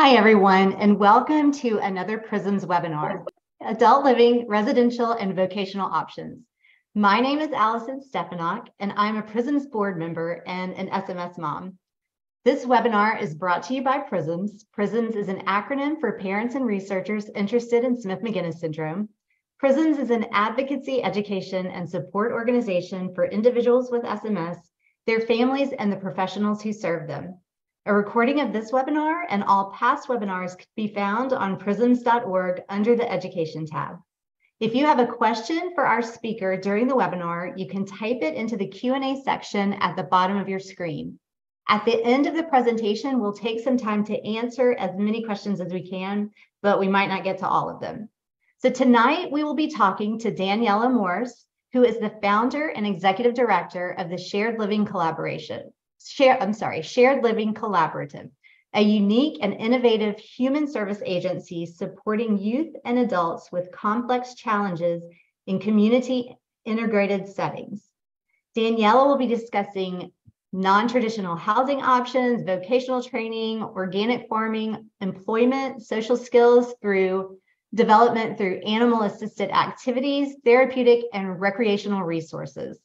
Hi, everyone, and welcome to another PRISMS webinar, Adult Living, Residential, and Vocational Options. My name is Allison Stefanak, and I'm a PRISMS board member and an SMS mom. This webinar is brought to you by PRISMS. PRISMS is an acronym for parents and researchers interested in Smith-Magenis syndrome. PRISMS is an advocacy, education, and support organization for individuals with SMS, their families, and the professionals who serve them. A recording of this webinar and all past webinars can be found on prisms.org under the Education tab. If you have a question for our speaker during the webinar, you can type it into the Q&A section at the bottom of your screen. At the end of the presentation, we'll take some time to answer as many questions as we can, but we might not get to all of them. So tonight we will be talking to Daniela Morse, who is the founder and executive director of the Shared Living Collaboration. Share, I'm sorry, Shared Living Collaborative, a unique and innovative human service agency supporting youth and adults with complex challenges in community integrated settings. Daniela will be discussing non-traditional housing options, vocational training, organic farming, employment, social skills through development through animal assisted activities, therapeutic and recreational resources.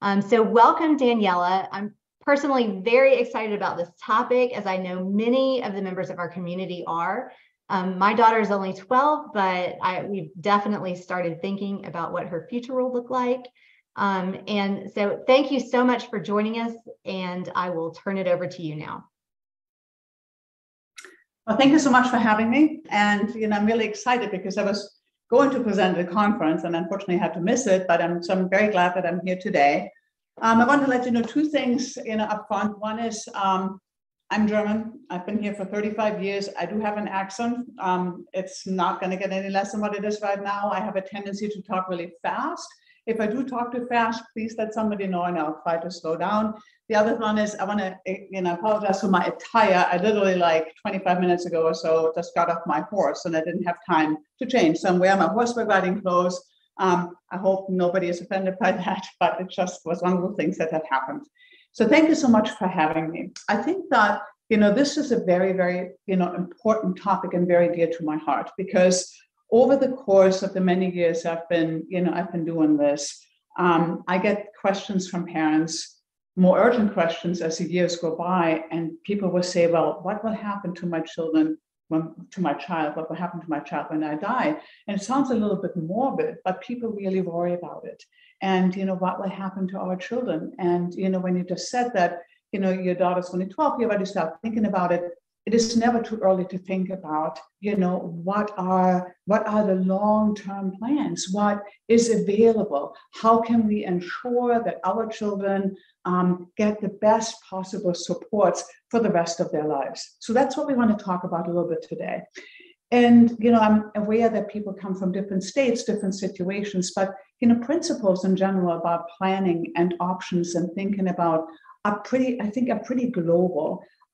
Um, so welcome, Daniela. I'm personally very excited about this topic as I know many of the members of our community are. Um, my daughter is only 12, but I, we've definitely started thinking about what her future will look like. Um, and so thank you so much for joining us and I will turn it over to you now. Well, thank you so much for having me. And you know, I'm really excited because I was going to present at a conference and unfortunately had to miss it, but I'm so I'm very glad that I'm here today. Um, I want to let you know two things you know up front. One is um, I'm German. I've been here for 35 years. I do have an accent. Um, it's not going to get any less than what it is right now. I have a tendency to talk really fast. If I do talk too fast, please let somebody know and I'll try to slow down. The other one is I want to you know apologize for my attire. I literally like 25 minutes ago or so just got off my horse and I didn't have time to change. So I'm wearing my horseback riding clothes. Um, I hope nobody is offended by that, but it just was one of the things that had happened. So thank you so much for having me. I think that you know this is a very very you know important topic and very dear to my heart because over the course of the many years I've been, you know, I've been doing this, um, I get questions from parents, more urgent questions as the years go by, and people will say, "Well, what will happen to my children to my child? What will happen to my child when I die?" And it sounds a little bit morbid, but people really worry about it. And you know, what will happen to our children? And you know, when you just said that, you know, your daughter's only 12, you already start thinking about it it is never too early to think about you know what are what are the long-term plans? What is available? How can we ensure that our children um, get the best possible supports for the rest of their lives? So that's what we want to talk about a little bit today. And you know i'm aware that people come from different states different situations but you know principles in general about planning and options and thinking about are pretty i think are pretty global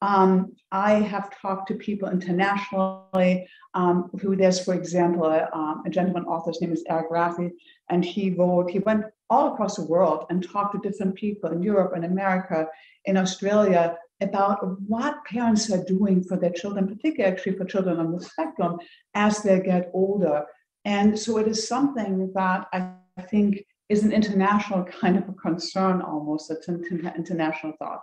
um, I have talked to people internationally um, who there's, for example, a, um, a gentleman author's name is Eric Raffi, and he wrote, he went all across the world and talked to different people in Europe and America, in Australia, about what parents are doing for their children, particularly actually for children on the spectrum, as they get older. And so it is something that I think is an international kind of a concern almost, it's an international thought.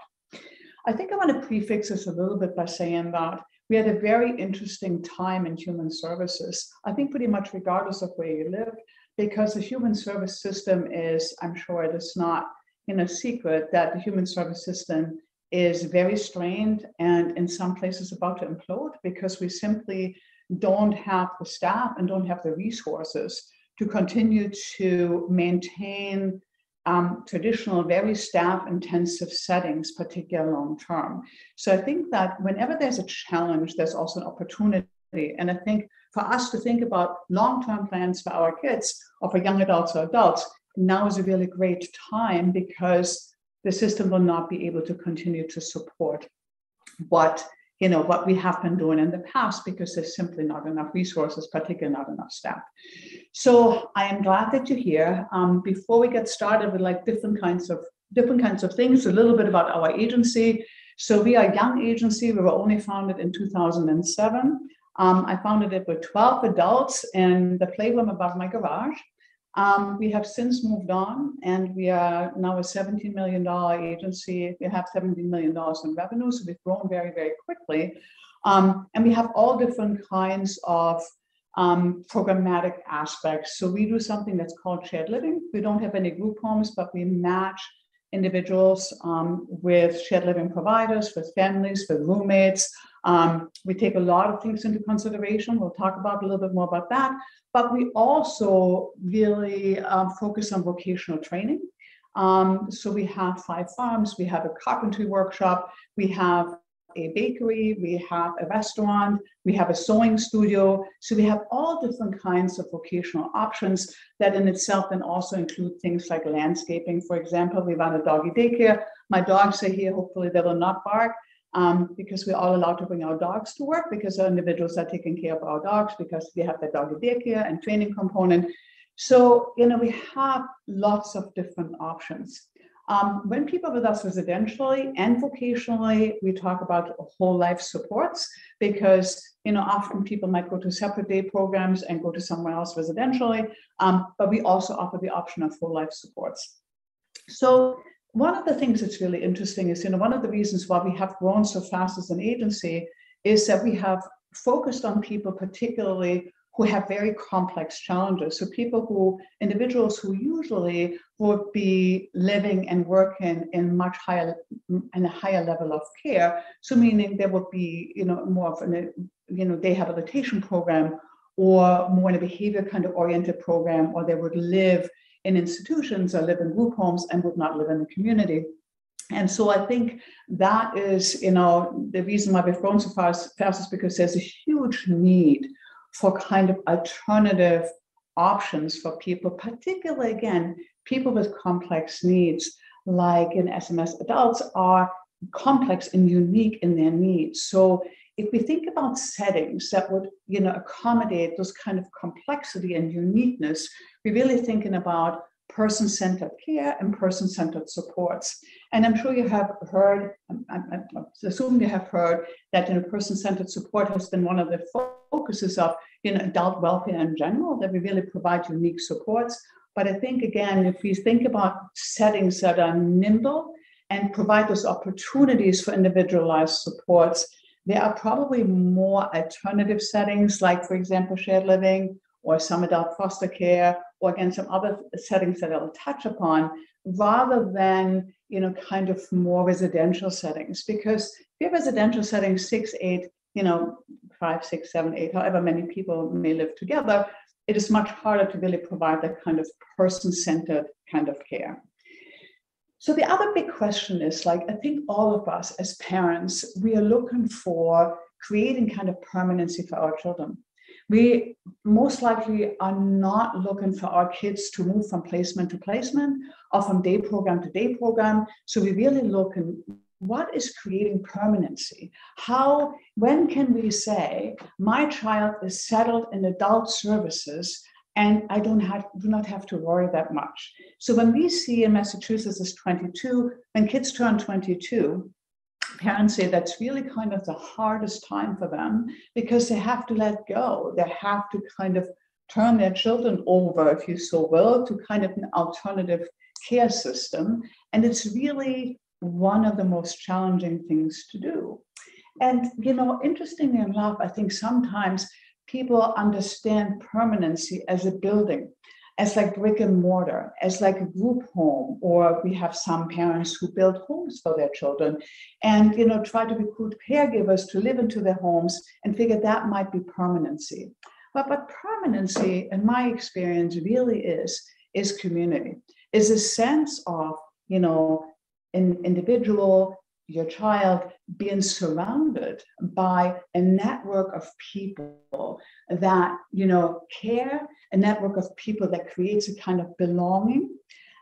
I think I want to prefix this a little bit by saying that we had a very interesting time in human services. I think pretty much regardless of where you live, because the human service system is, I'm sure it is not in a secret that the human service system is very strained and in some places about to implode because we simply don't have the staff and don't have the resources to continue to maintain um, traditional, very staff intensive settings, particularly long term. So I think that whenever there's a challenge, there's also an opportunity. And I think for us to think about long term plans for our kids or for young adults or adults, now is a really great time because the system will not be able to continue to support what you know what we have been doing in the past because there's simply not enough resources particularly not enough staff so i am glad that you're here um, before we get started with like different kinds of different kinds of things a little bit about our agency So we are a young agency. We were only founded in 2007. Um, I founded it with 12 adults in the playroom above my garage. Um, we have since moved on and we are now a $17 million agency. We have $17 million in revenue, so we've grown very, very quickly. Um, and we have all different kinds of um, programmatic aspects. So we do something that's called shared living. We don't have any group homes, but we match individuals um, with shared living providers, with families, with roommates. Um, we take a lot of things into consideration. We'll talk about a little bit more about that. But we also really um, focus on vocational training. Um, so we have five farms, we have a carpentry workshop, we have a bakery, we have a restaurant, we have a sewing studio. So we have all different kinds of vocational options that in itself then also include things like landscaping. For example, we run a doggy daycare. My dogs are here, hopefully they will not bark. Um, because we're all allowed to bring our dogs to work because our individuals are taking care of our dogs because we have the doggy daycare and training component. So, you know, we have lots of different options. Um, when people with us residentially and vocationally, we talk about whole life supports because you know often people might go to separate day programs and go to somewhere else residentially, um, but we also offer the option of whole life supports. So one of the things that's really interesting is you know one of the reasons why we have grown so fast as an agency is that we have focused on people particularly who have very complex challenges. So people who, individuals who usually would be living and working in much higher, in a higher level of care. So meaning there would be, you know, more of an, you know, day habilitation program or more in a behavior kind of oriented program, or they would live in institutions or live in group homes and would not live in the community. And so I think that is, you know, the reason why we've grown so fast, fast is because there's a huge need for kind of alternative options for people, particularly again, people with complex needs, like in SMS adults, are complex and unique in their needs. So if we think about settings that would, you know, accommodate those kind of complexity and uniqueness, we're really thinking about person-centered care and person-centered supports. And I'm sure you have heard, I'm, I'm assuming you have heard that you know, person-centered support has been one of the focuses of you know, adult welfare in general, that we really provide unique supports. But I think, again, if we think about settings that are nimble and provide those opportunities for individualized supports, there are probably more alternative settings, like, for example, shared living or some adult foster care, or again, some other settings that I'll touch upon, rather than, you know, kind of more residential settings. Because if you have residential settings, six, eight, you know, five, six, seven, eight, however many people may live together, it is much harder to really provide that kind of person-centered kind of care. So the other big question is like, I think all of us as parents, we are looking for creating kind of permanency for our children we most likely are not looking for our kids to move from placement to placement or from day program to day program. So we really look at what is creating permanency? How, when can we say my child is settled in adult services and I don't have do not have to worry that much. So when we see in Massachusetts is 22, when kids turn 22, parents say that's really kind of the hardest time for them because they have to let go. They have to kind of turn their children over, if you so will, to kind of an alternative care system. And it's really one of the most challenging things to do. And, you know, interestingly enough, I think sometimes people understand permanency as a building as like brick and mortar, as like a group home, or we have some parents who build homes for their children and you know try to recruit caregivers to live into their homes and figure that might be permanency. But but permanency, in my experience, really is is community, is a sense of you know an individual your child being surrounded by a network of people that you know care a network of people that creates a kind of belonging.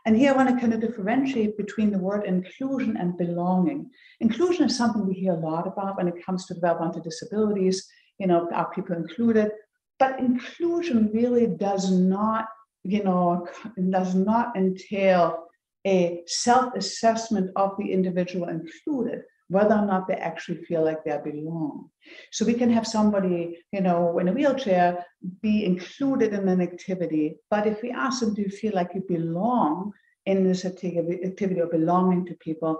And here i want to kind of differentiate between the word inclusion and belonging. Inclusion is something we hear a lot about when it comes to developmental disabilities you know are people included? But inclusion really does not you know does not entail a self assessment of the individual included. whether or not they actually feel like they belong. So we can have somebody, you know, in a wheelchair be included in an activity, but if we ask them, do you feel like you belong in this activity or belonging to people?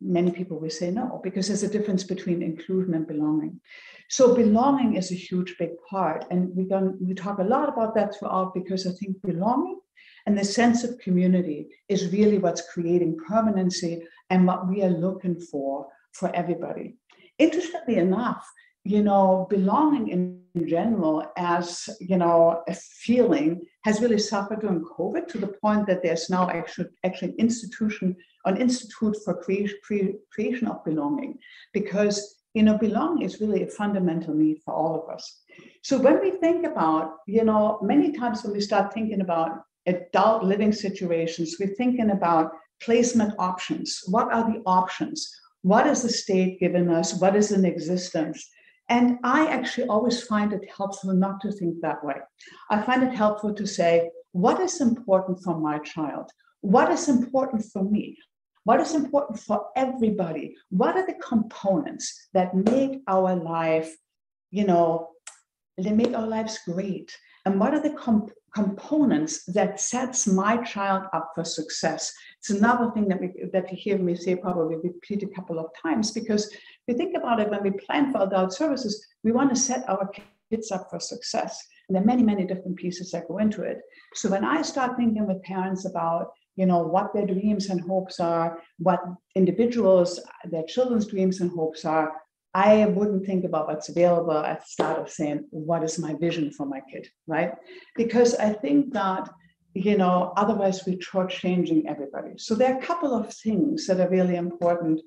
Many people will say no, because there's a difference between inclusion and belonging. So belonging is a huge big part. And we going we talk a lot about that throughout because I think belonging and the sense of community is really what's creating permanency and what we are looking for for everybody. Interestingly enough, you know, belonging in general as, you know, a feeling has really suffered during COVID to the point that there's now actually, actually an institution, an institute for creation, creation of belonging because, you know, belonging is really a fundamental need for all of us. So when we think about, you know, many times when we start thinking about adult living situations, we're thinking about placement options. What are the options? What is the state given us? What is in existence? And I actually always find it helpful not to think that way. I find it helpful to say, what is important for my child? What is important for me? What is important for everybody? What are the components that make our life, you know, they make our lives great? And what are the comp- components that sets my child up for success. It's another thing that we that you hear me say probably repeat a couple of times because we think about it when we plan for adult services, we want to set our kids up for success. And there are many, many different pieces that go into it. So when I start thinking with parents about you know what their dreams and hopes are, what individuals, their children's dreams and hopes are, I wouldn't think about what's available at the start of saying, what is my vision for my kid, right? Because I think that, you know, otherwise we're shortchanging everybody. So there are a couple of things that are really important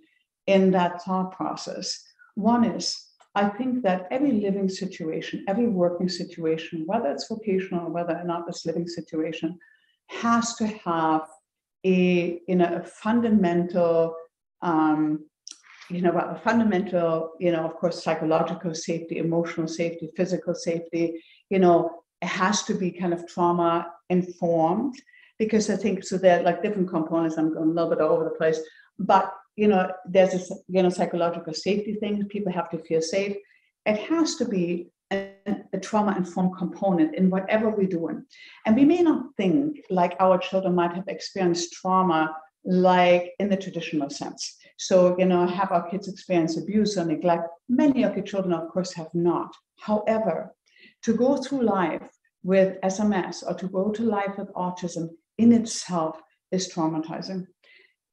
in that thought process. One is, I think that every living situation, every working situation, whether it's vocational or whether or not it's living situation, has to have a, you know, a fundamental um, you know, about the fundamental, you know, of course, psychological safety, emotional safety, physical safety, you know, it has to be kind of trauma informed because I think so there are like different components. I'm going a little bit all over the place, but you know, there's this, you know psychological safety thing. People have to feel safe. It has to be a, a trauma informed component in whatever we're doing, and we may not think like our children might have experienced trauma like in the traditional sense. So, you know, have our kids experience abuse or neglect? Many of the children, of course, have not. However, to go through life with SMS or to go to life with autism in itself is traumatizing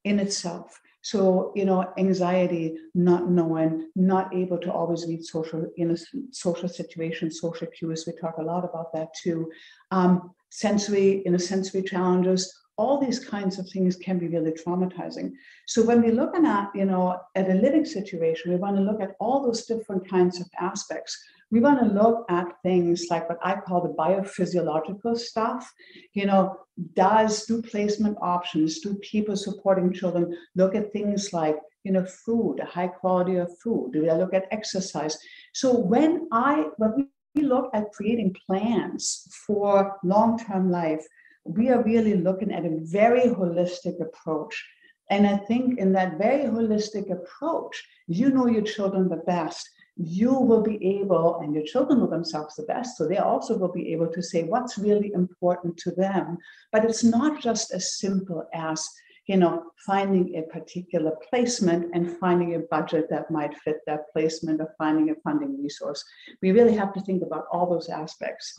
in itself. So, you know, anxiety, not knowing, not able to always read social, in a social situations, social cues. We talk a lot about that too. Um, sensory, you know, sensory challenges, all these kinds of things can be really traumatizing. So when we're looking at, you know, at a living situation, we want to look at all those different kinds of aspects. We want to look at things like what I call the biophysiological stuff. You know, does do placement options, do people supporting children look at things like, you know, food, a high quality of food? Do they look at exercise? So when I when we look at creating plans for long-term life, we are really looking at a very holistic approach. And I think in that very holistic approach, you know your children the best. You will be able, and your children know themselves the best, so they also will be able to say what's really important to them. But it's not just as simple as, you know, finding a particular placement and finding a budget that might fit that placement or finding a funding resource. We really have to think about all those aspects.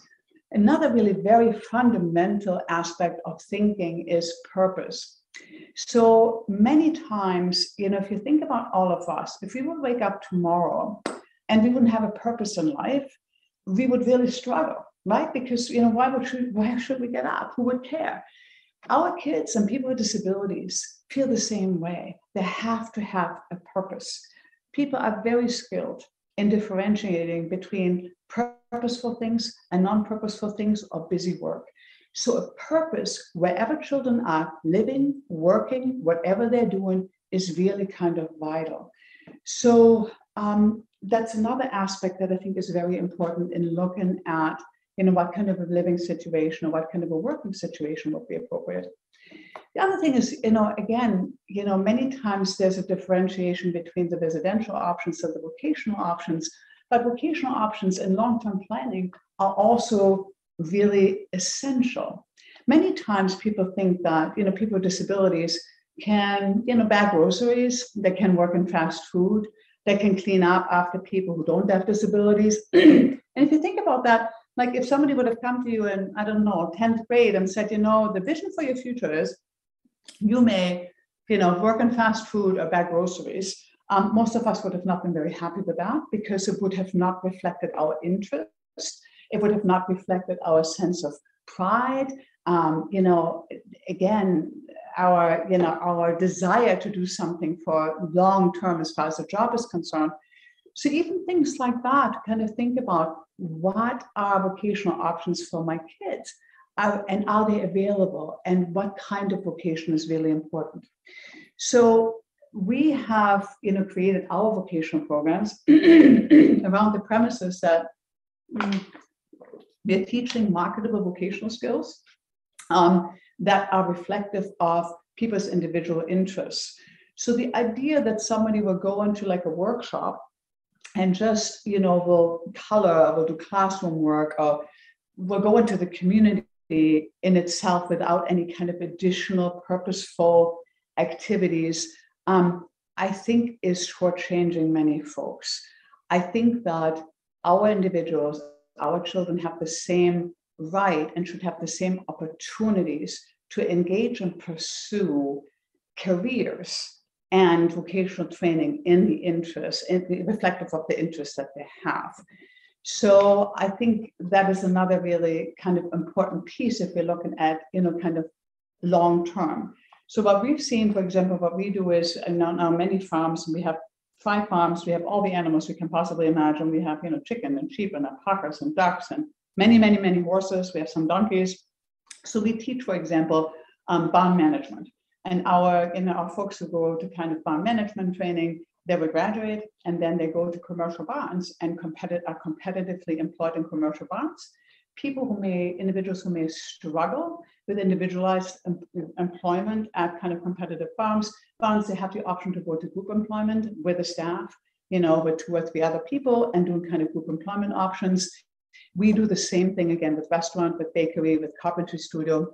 Another really very fundamental aspect of thinking is purpose. So many times, you know, if you think about all of us, if we would wake up tomorrow and we wouldn't have a purpose in life, we would really struggle, right? Because, you know, why would we, why should we get up? Who would care? Our kids and people with disabilities feel the same way. They have to have a purpose. People are very skilled in differentiating between purposeful things and non-purposeful things or busy work. So a purpose, wherever children are living, working, whatever they're doing, is really kind of vital. So um, that's another aspect that I think is very important in looking at, you know, what kind of a living situation or what kind of a working situation would be appropriate. The other thing is, you know, again, you know, many times there's a differentiation between the residential options and the vocational options, but vocational options and long-term planning are also really essential. Many times people think that, you know, people with disabilities can, you know, bag groceries, they can work in fast food, they can clean up after people who don't have disabilities. and if you think about that, like if somebody would have come to you in, I don't know, 10th grade and said, you know, the vision for your future is you may, you know, work in fast food or bag groceries. Um, most of us would have not been very happy with that because it would have not reflected our interest. It would have not reflected our sense of pride. Um, you know, again, our you know our desire to do something for long term as far as the job is concerned. So even things like that, kind of think about what are vocational options for my kids and are they available and what kind of vocation is really important so we have you know created our vocational programs around the premises that mm, we're teaching marketable vocational skills um, that are reflective of people's individual interests. So the idea that somebody will go into like a workshop and just you know will color will do classroom work or will go into the community in itself without any kind of additional purposeful activities um, i think is shortchanging many folks i think that our individuals our children have the same right and should have the same opportunities to engage and pursue careers and vocational training in the interest, in reflective of the interest that they have. So I think that is another really kind of important piece if we're looking at, you know, kind of long term. So what we've seen, for example, what we do is now, now many farms, we have five farms, we have all the animals we can possibly imagine. We have, you know, chicken and sheep and alpacas and ducks and many, many, many horses. We have some donkeys. So we teach, for example, um, barn management. And our, you know, our folks who go to kind of farm management training, they will graduate and then they go to commercial barns and competi- are competitively employed in commercial barns. People who may, individuals who may struggle with individualized em- employment at kind of competitive farms, farms, they have the option to go to group employment with the staff, you know, with two or three other people and doing kind of group employment options. We do the same thing again with restaurant, with bakery, with carpentry studio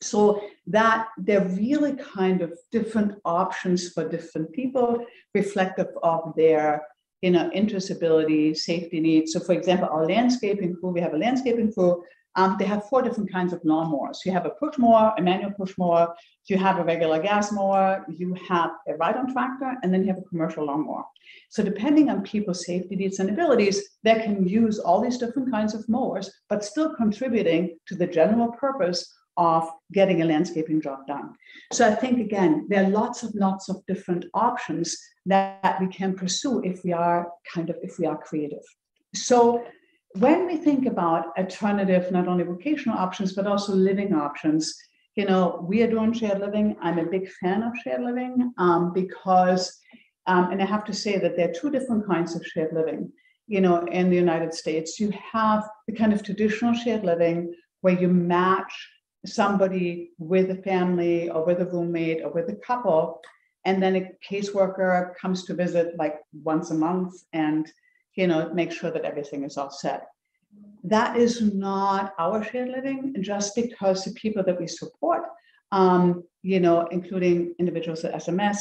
so that they're really kind of different options for different people, reflective of their you know interest, ability, safety needs. So, for example, our landscaping crew, we have a landscaping crew. Um, they have four different kinds of lawnmowers. You have a push mower, a manual push mower, you have a regular gas mower, you have a ride-on tractor, and then you have a commercial lawnmower. So depending on people's safety needs and abilities, they can use all these different kinds of mowers, but still contributing to the general purpose of getting a landscaping job done. So I think again, there are lots of lots of different options that we can pursue if we are kind of if we are creative. So when we think about alternative, not only vocational options, but also living options, you know, we are doing shared living. I'm a big fan of shared living um, because, um, and I have to say that there are two different kinds of shared living. You know, in the United States, you have the kind of traditional shared living where you match somebody with a family or with a roommate or with a couple and then a caseworker comes to visit like once a month and you know make sure that everything is all set. That is not our shared living just because the people that we support um, you know including individuals at sms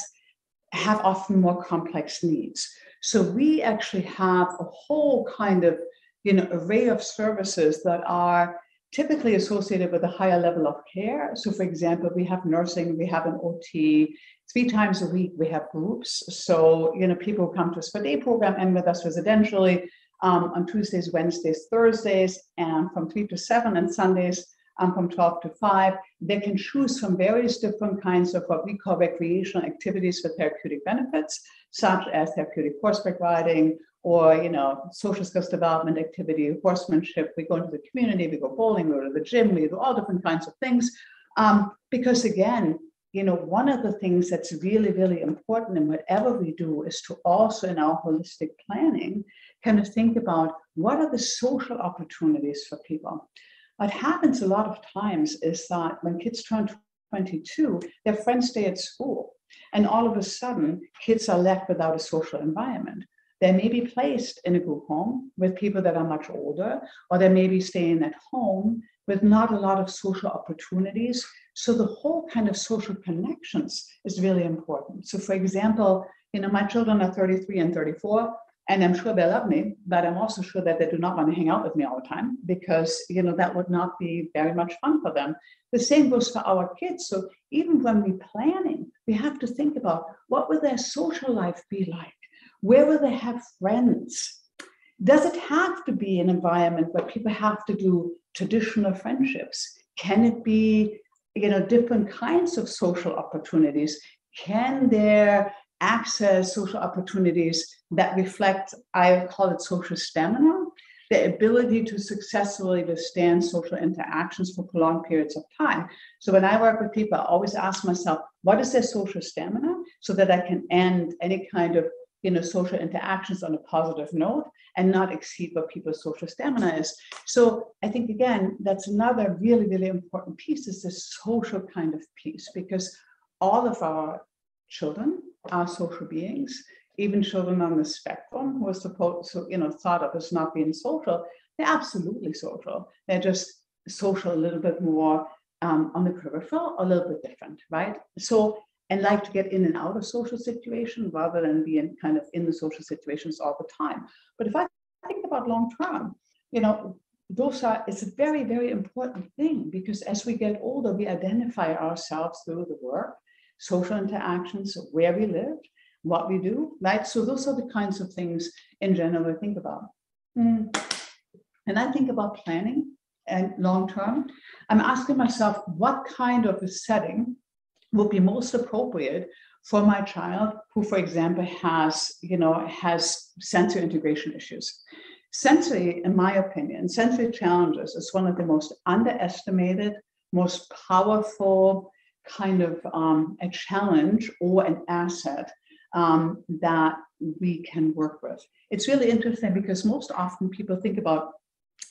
have often more complex needs. So we actually have a whole kind of you know array of services that are typically associated with a higher level of care. So, for example, we have nursing, we have an OT. Three times a week, we have groups. So, you know, people come to us for day program and with us residentially um, on Tuesdays, Wednesdays, Thursdays, and from three to seven, and Sundays um, from 12 to 5. They can choose from various different kinds of what we call recreational activities with therapeutic benefits, such as therapeutic horseback riding, or you know social skills development activity horsemanship we go into the community we go bowling we go to the gym we do all different kinds of things um, because again you know one of the things that's really really important in whatever we do is to also in our holistic planning kind of think about what are the social opportunities for people what happens a lot of times is that when kids turn 22, their friends stay at school. And all of a sudden, kids are left without a social environment. They may be placed in a group home with people that are much older, or they may be staying at home with not a lot of social opportunities. So the whole kind of social connections is really important. So, for example, you know, my children are 33 and 34, and I'm sure they love me, but I'm also sure that they do not want to hang out with me all the time because, you know, that would not be very much fun for them. The same goes for our kids. So even when we're planning, we have to think about what will their social life be like? Where will they have friends? Does it have to be an environment where people have to do traditional friendships? Can it be, you know, different kinds of social opportunities? Can there access social opportunities that reflect, I call it social stamina, the ability to successfully withstand social interactions for prolonged periods of time. So when I work with people, I always ask myself, what is their social stamina so that I can end any kind of you know, social interactions on a positive note and not exceed what people's social stamina is. So I think again, that's another really, really important piece is this social kind of piece because all of our children are social beings, even children on the spectrum who are supposed to, you know, thought of as not being social, they're absolutely social. They're just social a little bit more um, on the peripheral, a little bit different, right? So, and like to get in and out of social situation rather than be being kind of in the social situations all the time. But if I think about long term, you know, those are it's a very, very important thing because as we get older, we identify ourselves through the work social interactions, where we live, what we do, right? So those are the kinds of things in general I think about. Mm. And I think about planning and long term. I'm asking myself what kind of a setting will be most appropriate for my child who, for example, has, you know, has sensory integration issues. Sensory, in my opinion, sensory challenges is one of the most underestimated, most powerful, kind of um, a challenge or an asset um, that we can work with. It's really interesting because most often people think about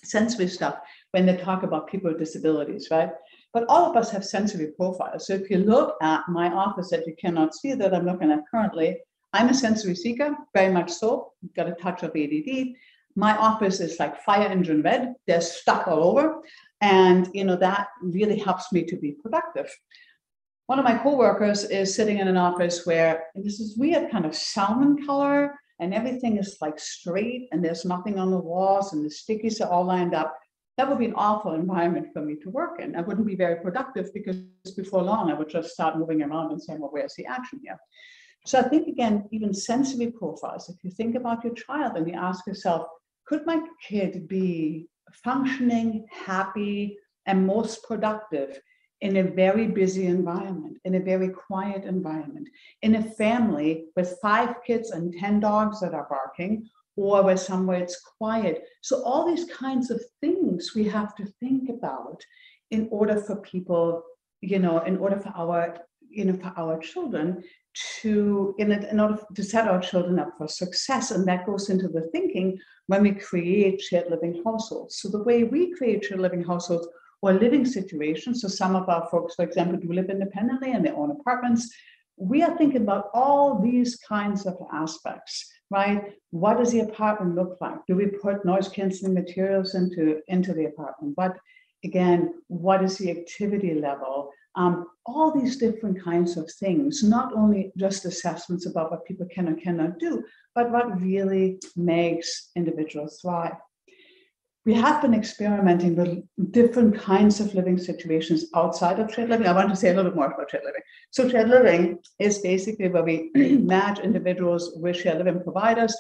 sensory stuff when they talk about people with disabilities, right? But all of us have sensory profiles. So if you look at my office that you cannot see that I'm looking at currently, I'm a sensory seeker, very much so. Got a touch of ADD. My office is like fire engine red. There's stuff all over. And you know that really helps me to be productive one of my coworkers is sitting in an office where this is weird kind of salmon color and everything is like straight and there's nothing on the walls and the stickies are all lined up that would be an awful environment for me to work in. I wouldn't be very productive because before long i would just start moving around and saying well where's the action here? So i think again even sensory profiles if you think about your child and you ask yourself could my kid be functioning happy and most productive in a very busy environment, in a very quiet environment, in a family with five kids and 10 dogs that are barking, or where somewhere it's quiet. So, all these kinds of things we have to think about in order for people, you know, in order for our, you know, for our children to, in, in order to set our children up for success. And that goes into the thinking when we create shared living households. So, the way we create shared living households or living situations. So some of our folks, for example, do live independently in their own apartments. We are thinking about all these kinds of aspects, right? What does the apartment look like? Do we put noise canceling materials into, into the apartment? But again, what is the activity level? Um, all these different kinds of things, not only just assessments about what people can or cannot do, but what really makes individuals thrive we have been experimenting with different kinds of living situations outside of shared living. I want to say a little bit more about shared living. So, shared living is basically where we match individuals with shared living providers,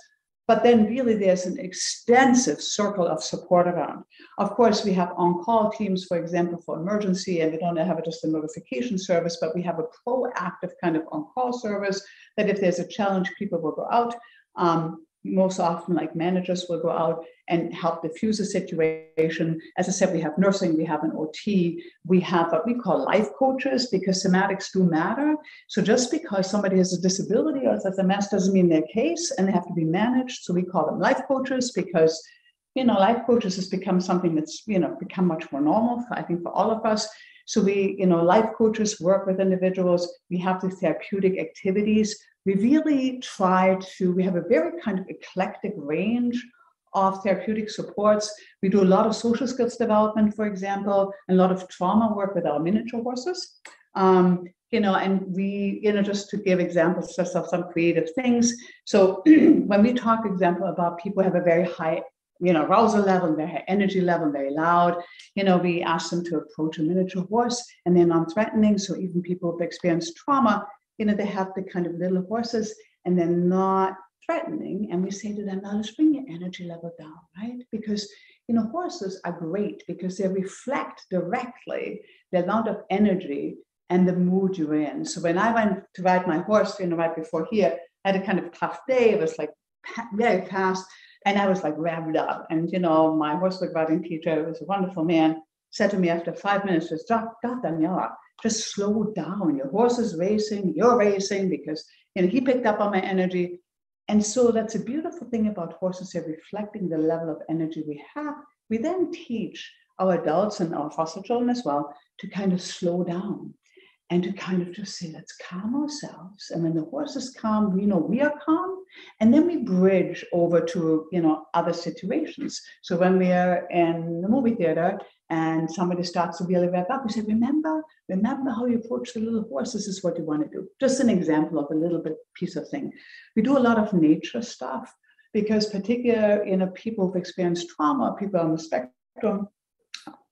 but then really there's an extensive circle of support around. Of course, we have on call teams, for example, for emergency, and we don't have just a notification service, but we have a proactive kind of on call service that if there's a challenge, people will go out. Um, most often like managers will go out and help diffuse a situation. As I said, we have nursing, we have an OT, we have what we call life coaches because somatics do matter. So just because somebody has a disability or has SMS doesn't mean their case and they have to be managed. So we call them life coaches because you know life coaches has become something that's you know become much more normal, I think, for all of us. So we, you know, life coaches work with individuals. We have the therapeutic activities. We really try to, we have a very kind of eclectic range of therapeutic supports. We do a lot of social skills development, for example, and a lot of trauma work with our miniature horses. Um, you know, and we, you know, just to give examples just of some creative things. So when we talk, example, about people have a very high, you know, arousal level, high energy level, very loud, you know, we ask them to approach a miniature horse and they're non-threatening. So even people who've experienced trauma, you know, they have the kind of little horses and they're not threatening. And we say to them, now let's bring your energy level down, right? Because you know, horses are great because they reflect directly the amount of energy and the mood you're in. So when I went to ride my horse, you know, right before here, I had a kind of tough day. It was like very fast, and I was like revved up. And you know, my horseback riding teacher was a wonderful man. Said to me after five minutes, "Just stop, Daniela, just slow down. Your horse is racing, you're racing because you know he picked up on my energy." And so that's a beautiful thing about horses. They're reflecting the level of energy we have. We then teach our adults and our foster children as well to kind of slow down and to kind of just say, let's calm ourselves. And when the horse is calm, we know we are calm. And then we bridge over to, you know, other situations. So when we are in the movie theater and somebody starts to really rev up, we say, remember, remember how you approach the little horse. This is what you want to do. Just an example of a little bit piece of thing. We do a lot of nature stuff because particular, you know, people who've experienced trauma, people on the spectrum,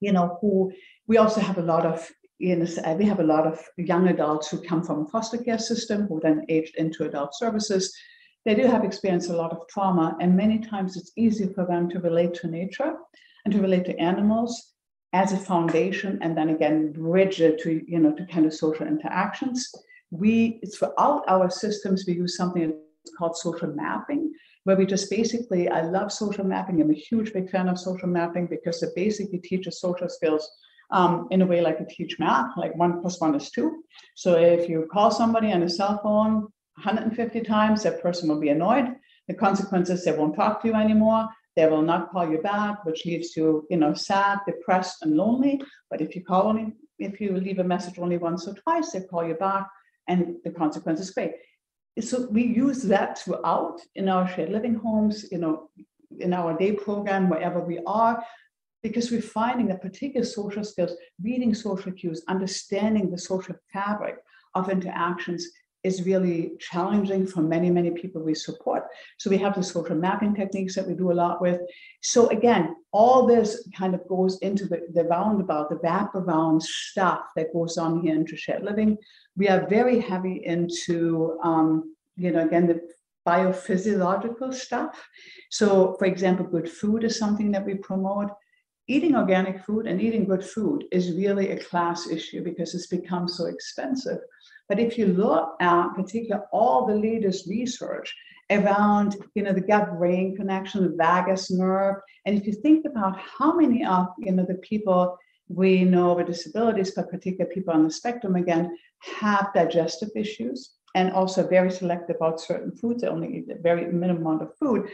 you know, who we also have a lot of in a, we have a lot of young adults who come from foster care system who then aged into adult services. They do have experienced a lot of trauma, and many times it's easy for them to relate to nature and to relate to animals as a foundation, and then again bridge it to you know to kind of social interactions. We throughout our systems we use something called social mapping, where we just basically I love social mapping. I'm a huge big fan of social mapping because it basically teaches social skills um, in a way like a teach math, like one plus one is two. So if you call somebody on a cell phone 150 times, that person will be annoyed. The consequences, they won't talk to you anymore. They will not call you back, which leaves you, you know, sad, depressed, and lonely. But if you call only, if you leave a message only once or twice, they call you back, and the consequence is great. So we use that throughout in our shared living homes, you know, in our day program, wherever we are, because we're finding that particular social skills, reading social cues, understanding the social fabric of interactions is really challenging for many, many people we support. So we have the social mapping techniques that we do a lot with. So again, all this kind of goes into the, the roundabout, the wraparound stuff that goes on here into shared living. We are very heavy into, um, you know, again, the biophysiological stuff. So for example, good food is something that we promote eating organic food and eating good food is really a class issue because it's become so expensive. But if you look at particularly all the latest research around you know the gut brain connection, the vagus nerve, and if you think about how many of you know the people we know with disabilities, but particularly people on the spectrum again, have digestive issues and also very selective about certain foods. They only eat a very minimum amount of food.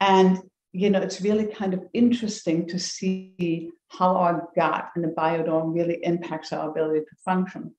And you know, it's really kind of interesting to see how our gut and the biome really impacts our ability to function.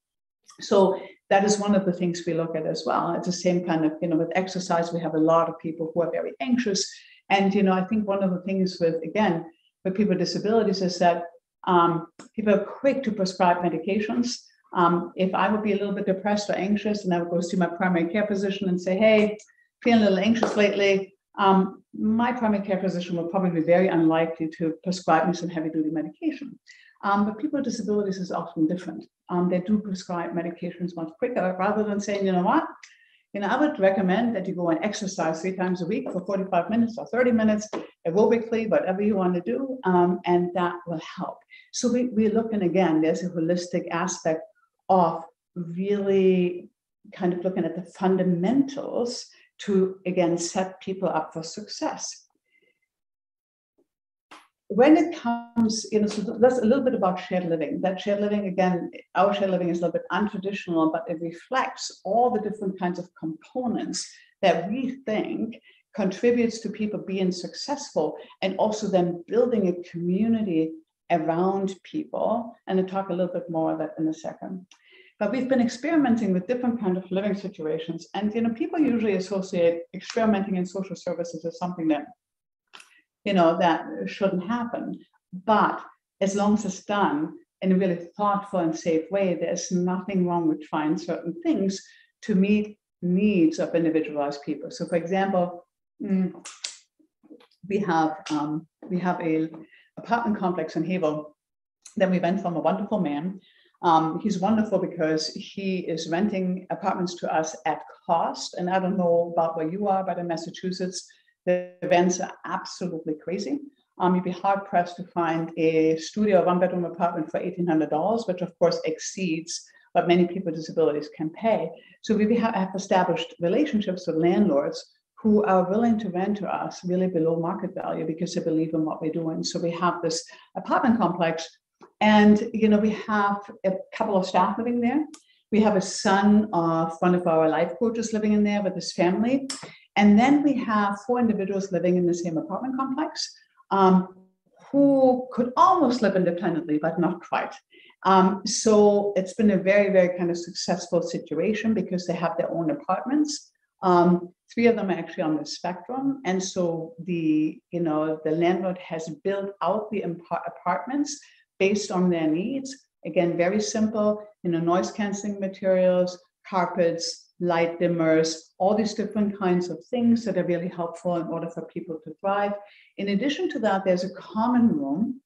So that is one of the things we look at as well. It's the same kind of, you know, with exercise, we have a lot of people who are very anxious. And, you know, I think one of the things with, again, with people with disabilities is that um, people are quick to prescribe medications. Um, if I would be a little bit depressed or anxious, and I would go see my primary care physician and say, hey, feeling a little anxious lately, um, my primary care physician will probably be very unlikely to prescribe me some heavy duty medication. Um, but people with disabilities is often different. Um, they do prescribe medications much quicker rather than saying, you know what, you know, I would recommend that you go and exercise three times a week for 45 minutes or 30 minutes, aerobically, whatever you want to do, um, and that will help. So we, we're looking again, there's a holistic aspect of really kind of looking at the fundamentals to again set people up for success. When it comes, you know, so that's a little bit about shared living. That shared living, again, our shared living is a little bit untraditional, but it reflects all the different kinds of components that we think contributes to people being successful and also then building a community around people. And I'll talk a little bit more of that in a second. But we've been experimenting with different kind of living situations. And you know, people usually associate experimenting in social services as something that, you know, that shouldn't happen. But as long as it's done in a really thoughtful and safe way, there's nothing wrong with trying certain things to meet needs of individualized people. So, for example, mm, we have um, we have a apartment complex in Havel that we rent from a wonderful man. Um, he's wonderful because he is renting apartments to us at cost. And I don't know about where you are, but in Massachusetts, the rents are absolutely crazy. Um, you'd be hard pressed to find a studio one bedroom apartment for $1,800, which of course exceeds what many people with disabilities can pay. So we have established relationships with landlords who are willing to rent to us really below market value because they believe in what we're doing. So we have this apartment complex, and you know we have a couple of staff living there. We have a son of one of our life coaches living in there with his family, and then we have four individuals living in the same apartment complex um, who could almost live independently, but not quite. Um, so it's been a very, very kind of successful situation because they have their own apartments. Um, three of them are actually on the spectrum, and so the you know the landlord has built out the apartments based on their needs. Again, very simple. You know, noise canceling materials, carpets, light dimmers, all these different kinds of things that are really helpful in order for people to thrive. In addition to that, there's a common room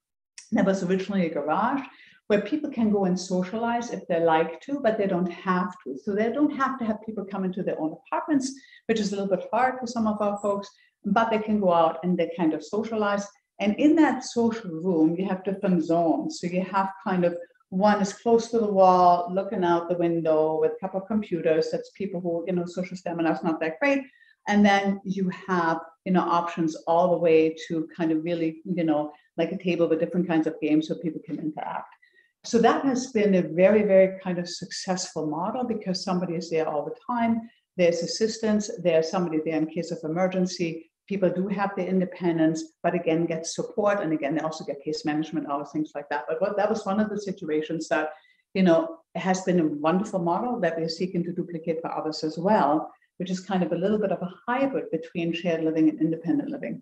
that was originally a garage where people can go and socialize if they like to, but they don't have to. So they don't have to have people come into their own apartments, which is a little bit hard for some of our folks, but they can go out and they kind of socialize. And in that social room, you have different zones. So you have kind of one is close to the wall, looking out the window with a couple of computers. That's people who, you know, social stamina is not that great. And then you have, you know, options all the way to kind of really, you know, like a table with different kinds of games so people can interact. So that has been a very, very kind of successful model because somebody is there all the time. There's assistance, there's somebody there in case of emergency people do have the independence, but again, get support. And again, they also get case management, all things like that. But what, that was one of the situations that, you know, has been a wonderful model that we're seeking to duplicate for others as well, which is kind of a little bit of a hybrid between shared living and independent living.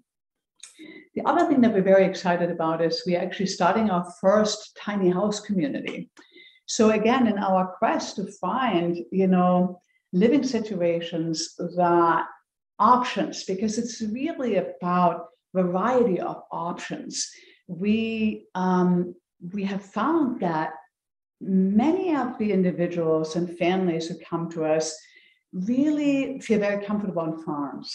The other thing that we're very excited about is we're actually starting our first tiny house community. So again, in our quest to find, you know, living situations that options because it's really about variety of options. We um, we have found that many of the individuals and families who come to us really feel very comfortable on farms.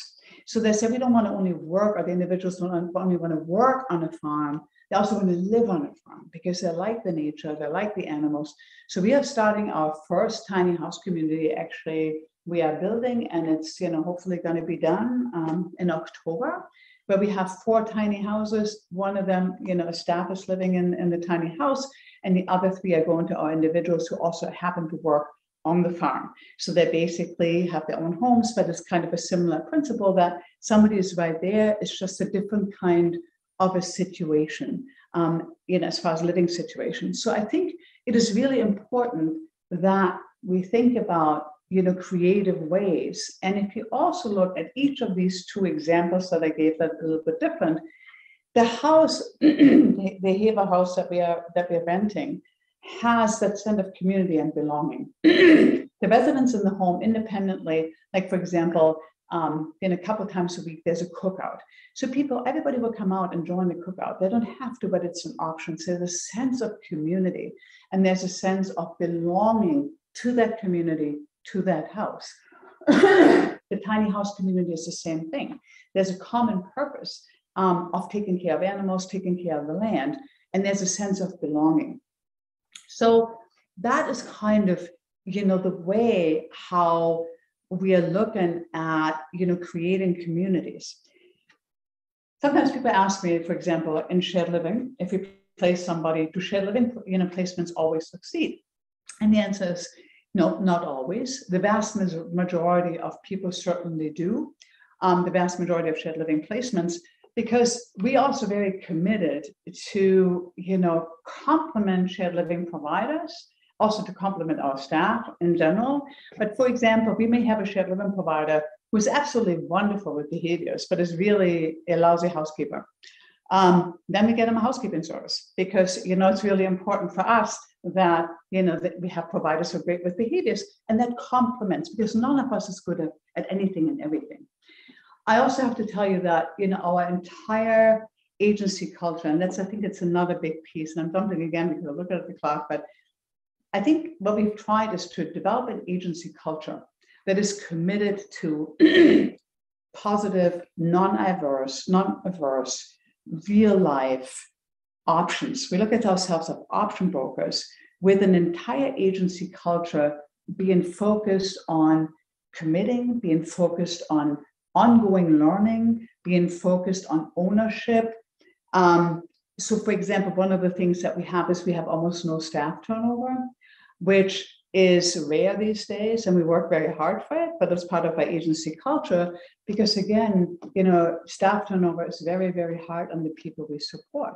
So they say we don't want to only work, or the individuals don't only want to work on a farm, they also want to live on a farm because they like the nature, they like the animals. So we are starting our first tiny house community actually we are building and it's you know hopefully going to be done um, in october. Where we have four tiny houses one of them you know staff is living in, in the tiny house and the other three are going to our individuals who also happen to work on the farm. So they basically have their own homes but it's kind of a similar principle that somebody is right there. It's just a different kind of a situation um, you know as far as living situations so i think it is really important that we think about you know, creative ways. And if you also look at each of these two examples that I gave that are a little bit different, the house, the Haver house that we are that we're renting, has that sense of community and belonging. the residents in the home independently, like for example, um, in a couple times a week, there's a cookout. So people, everybody will come out and join the cookout. They don't have to, but it's an option. So there's a sense of community and there's a sense of belonging to that community to that house. the tiny house community is the same thing. There's a common purpose um, of taking care of animals, taking care of the land, and there's a sense of belonging. So that is kind of, you know, the way how we are looking at, you know, creating communities. Sometimes people ask me, for example, in shared living, if you place somebody, do shared living, you know, placements always succeed? And the answer is no, not always. The vast majority of people certainly do. Um, the vast majority of shared living placements because we also very committed to, you know, complement shared living providers, also to complement our staff in general. But for example, we may have a shared living provider who's absolutely wonderful with behaviors, but is really a lousy housekeeper. Um, then we get them a housekeeping service because you know it's really important for us that you know that we have providers who are great with behaviors and that complements because none of us is good at, at anything and everything. I also have to tell you that you know our entire agency culture, and that's I think it's another big piece, and I'm jumping again because I look at the clock, but I think what we've tried is to develop an agency culture that is committed to positive, non-averse, non-averse, real life options. We look at ourselves as option brokers with an entire agency culture being focused on committing, being focused on ongoing learning, being focused on ownership. Um, so, for example, one of the things that we have is we have almost no staff turnover, which is rare these days and we work very hard for it but it's part of our agency culture because again you know staff turnover is very very hard on the people we support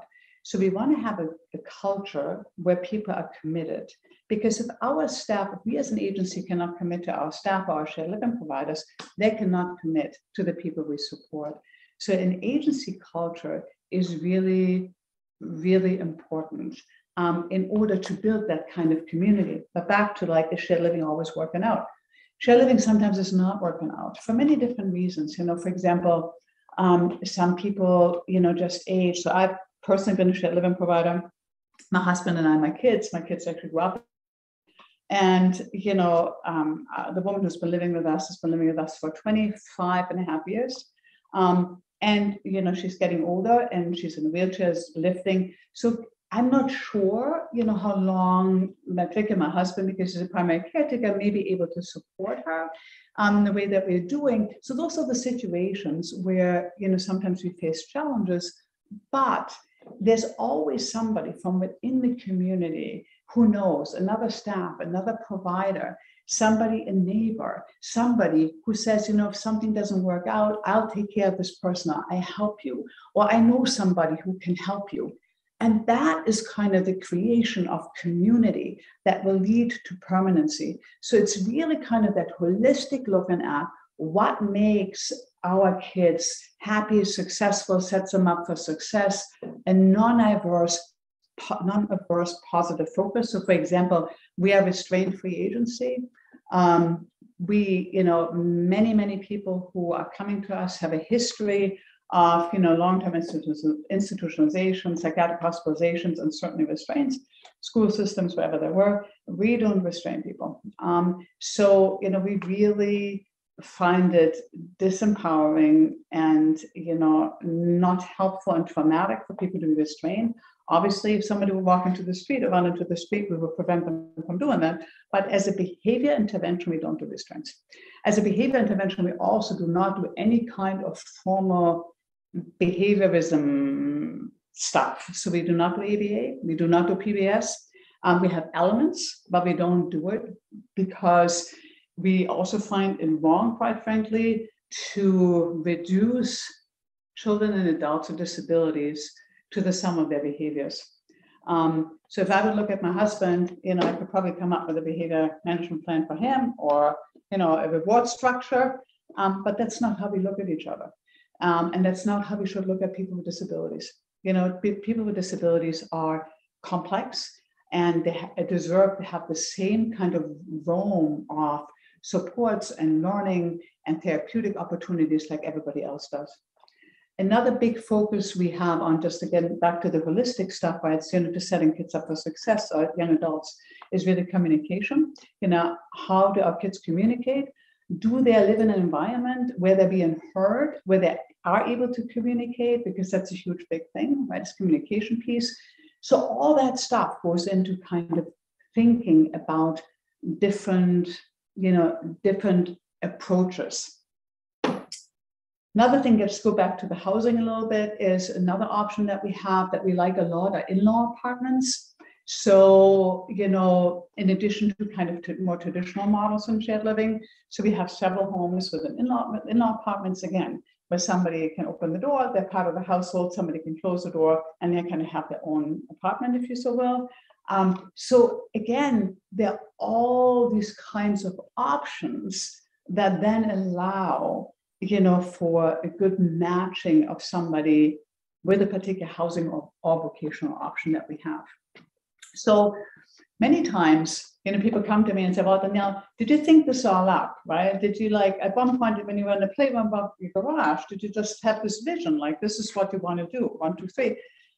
so we want to have a, a culture where people are committed because if our staff if we as an agency cannot commit to our staff our shared living providers they cannot commit to the people we support so an agency culture is really really important um, in order to build that kind of community. But back to like, is shared living always working out? Shared living sometimes is not working out for many different reasons. You know, for example, um, some people, you know, just age. So I've personally been a shared living provider. My husband and I, my kids, my kids actually grew up. And, you know, um, uh, the woman who's been living with us has been living with us for 25 and a half years. Um, and, you know, she's getting older and she's in wheelchairs, lifting. So I'm not sure, you know, how long Patrick and my husband, because he's a primary caretaker, may be able to support her um, the way that we're doing. So those are the situations where, you know, sometimes we face challenges, but there's always somebody from within the community who knows, another staff, another provider, somebody, a neighbor, somebody who says, you know, if something doesn't work out, I'll take care of this person, I help you, or I know somebody who can help you. And that is kind of the creation of community that will lead to permanency. So it's really kind of that holistic looking at what makes our kids happy, successful, sets them up for success, and non-averse, non-averse positive focus. So, for example, we are restraint-free agency. Um, we, you know, many, many people who are coming to us have a history of you know long-term institutionalization, psychiatric hospitalizations, and certainly restraints, school systems, wherever they were, we don't restrain people. Um, so you know we really find it disempowering and you know not helpful and traumatic for people to be restrained. Obviously, if somebody will walk into the street or run into the street, we will prevent them from doing that. But as a behavior intervention, we don't do restraints. As a behavior intervention, we also do not do any kind of formal behaviorism stuff. So we do not do ABA, we do not do PBS. Um, we have elements, but we don't do it because we also find it wrong, quite frankly, to reduce children and adults with disabilities to the sum of their behaviors. Um, so if I would look at my husband, you know, I could probably come up with a behavior management plan for him or, you know, a reward structure, um, but that's not how we look at each other. Um, and that's not how we should look at people with disabilities. You know, people with disabilities are complex and they deserve to have the same kind of realm of supports and learning and therapeutic opportunities like everybody else does. Another big focus we have on just again back to the holistic stuff, right? It's you know, to setting kids up for success or young adults is really communication. You know, how do our kids communicate? Do they live in an environment where they're being heard, where they are able to communicate because that's a huge big thing, right? It's communication piece. So all that stuff goes into kind of thinking about different, you know, different approaches. Another thing, let's go back to the housing a little bit, is another option that we have that we like a lot are in-law apartments. So, you know, in addition to kind of more traditional models in shared living, so we have several homes with an in-law, in-law apartments again where somebody can open the door, they're part of the household, somebody can close the door, and they kind of have their own apartment, if you so will. Um, so again, there are all these kinds of options that then allow, you know, for a good matching of somebody with a particular housing or, or vocational option that we have. So many times, you know, people come to me and say, well, Daniela, did you think this all up, right? Did you like, at one point when you were in the playroom above your garage, did you just have this vision, like this is what you want to do, one, two, three?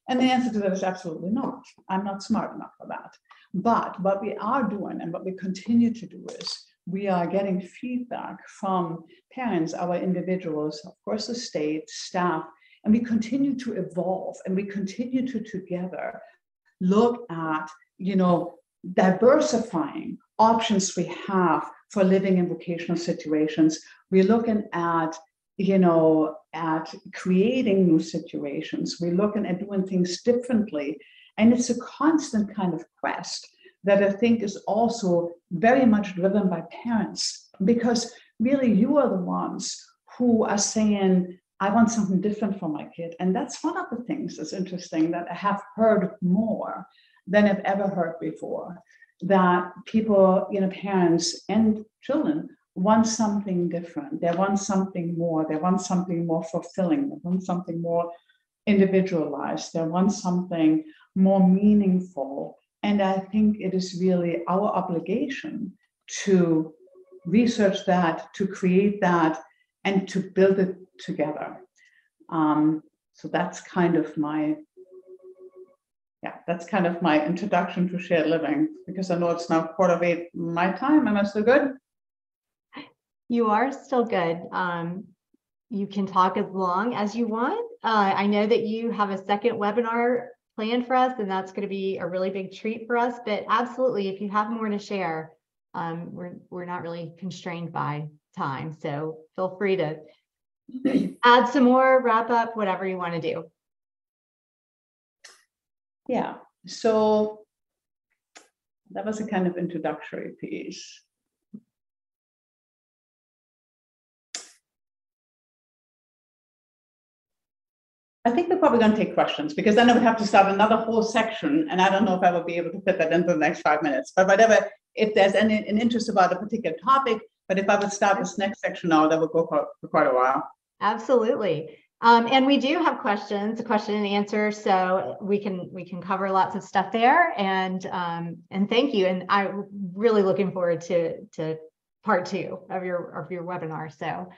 And the answer to that is absolutely not. I'm not smart enough for that. But what we are doing and what we continue to do is we are getting feedback from parents, our individuals, of course, the state, staff, and we continue to evolve and we continue to together look at, you know, diversifying options we have for living in vocational situations. We're looking at, you know, at creating new situations. We're looking at doing things differently. And it's a constant kind of quest that I think is also very much driven by parents because really you are the ones who are saying, I want something different for my kid. And that's one of the things that's interesting that I have heard more than I've ever heard before. That people, you know, parents and children want something different. They want something more. They want something more fulfilling. They want something more individualized. They want something more meaningful. And I think it is really our obligation to research that, to create that, and to build it together. Um, so that's kind of my yeah, that's kind of my introduction to shared living because I know it's now quarter of eight my time. Am I still good? You are still good. Um, you can talk as long as you want. Uh, I know that you have a second webinar planned for us, and that's going to be a really big treat for us. But absolutely, if you have more to share, um, we're we're not really constrained by time, so feel free to add some more, wrap up, whatever you want to do. Yeah, so that was a kind of introductory piece. I think we're probably going to take questions because then I would have to start another whole section, and I don't know if I will be able to fit that into the next five minutes. But whatever, if there's any an interest about a particular topic, but if I would start this next section now, that would go for, for quite a while. Absolutely. Um, and we do have questions, a question and answer, so we can we can cover lots of stuff there. And um, and thank you. And I'm really looking forward to to part two of your of your webinar. So